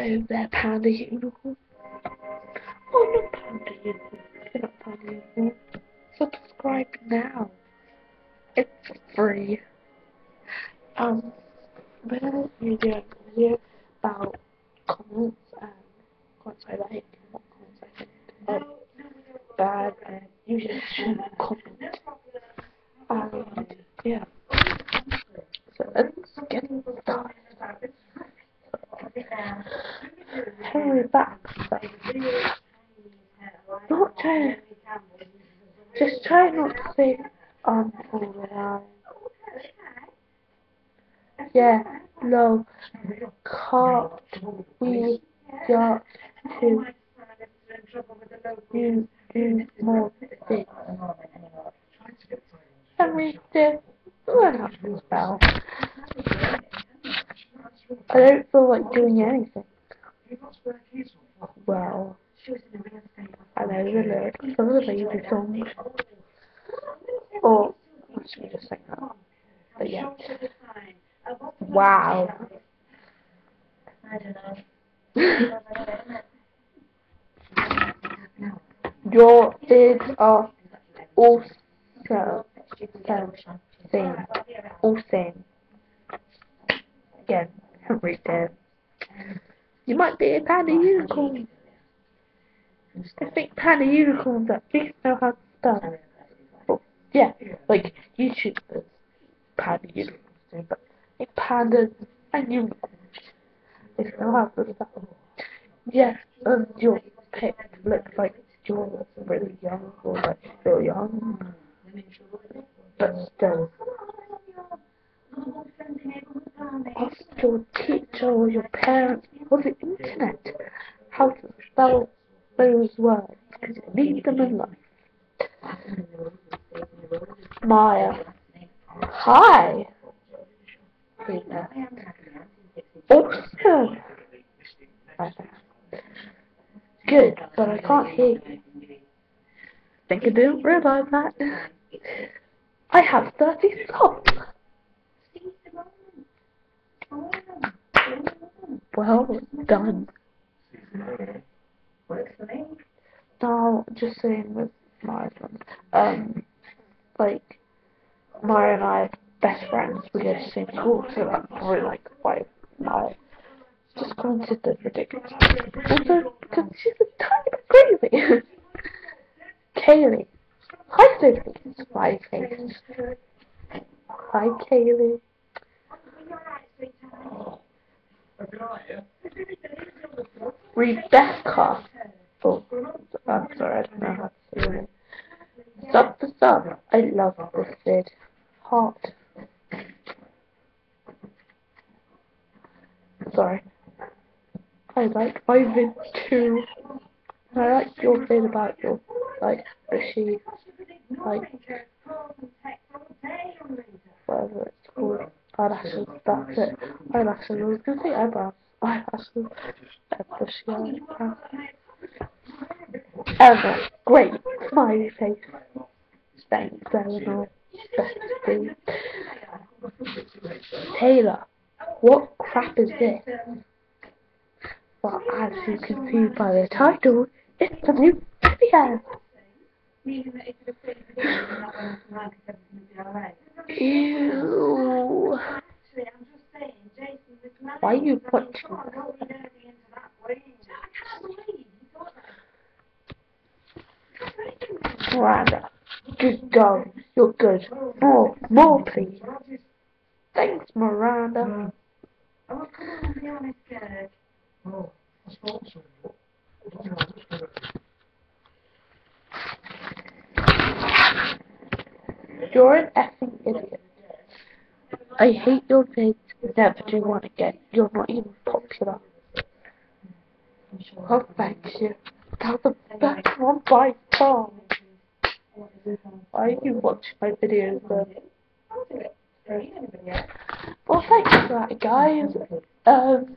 Hello there, Panda Unicorn. Oh, not Panda Unicorn. You're not Panda Unicorn. Subscribe now. It's free. Um, when I was um, doing a video um, um, about comments and comments I like, what comments I think are bad and you just shouldn't comment. And yeah. So let's get started. Henry back, not trying just try not to um all the. Yeah, no, can't we got to do, do more things. Henry did learn how to spell. I don't feel like doing anything. Well, I know the lyrics of the baby song. Or, should we just sing that? But yeah. Wow. I don't know. Your ears are also same. All same. Again, Henry did. You might be a panda unicorn. I think panda unicorns at least know how to spell. Well, yeah, like YouTubers, panda unicorns do, but like pandas and unicorns, they know how to spell. Yeah, um, your pic looks like you're really young, or like you're young, but still. Ask your teacher or your parents or the internet how to spell those words because you need them in life. Maya. Hi. Awesome. Good, but I can't hear you. Think I didn't realise that. I have 30 stops. Well done. Now, just saying with my friends, um, like, Maya and I are best friends. We go to the same school, so that's probably like why Maya just considered ridiculous. Also, because she's a tiny bit crazy. Kaylee. Hi, Sophie. Hi, Kaylee. Hi, Kaylee. Rebecca. Oh, I'm sorry, I don't know how to say name. Sub for sub. I love this vid. Heart. Sorry. I like my vid too. I like your vid about your, like, Rishi, like, whatever Eyelashes, that's was gonna say eyebrows. Eyelashes. Uh, bushy. Ever. Great. Smiley face. Thanks, Eleanor. Bestie. Taylor. What crap is this? Well, as you can see by the title, it's a new video. Ew. Why are you watching Miranda, good go. You're good. More, more, please. Thanks, Miranda. You're an effing idiot. I hate your Never do one again. You're not even popular. Oh, thank you. That's the best one by far. Why you watching my videos then? Well, thanks for that, guys. Um,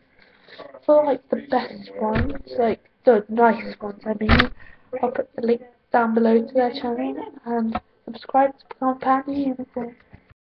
for like the best ones, like the nice ones, I mean, I'll put the link down below to their channel and subscribe to become Panda Unicorn.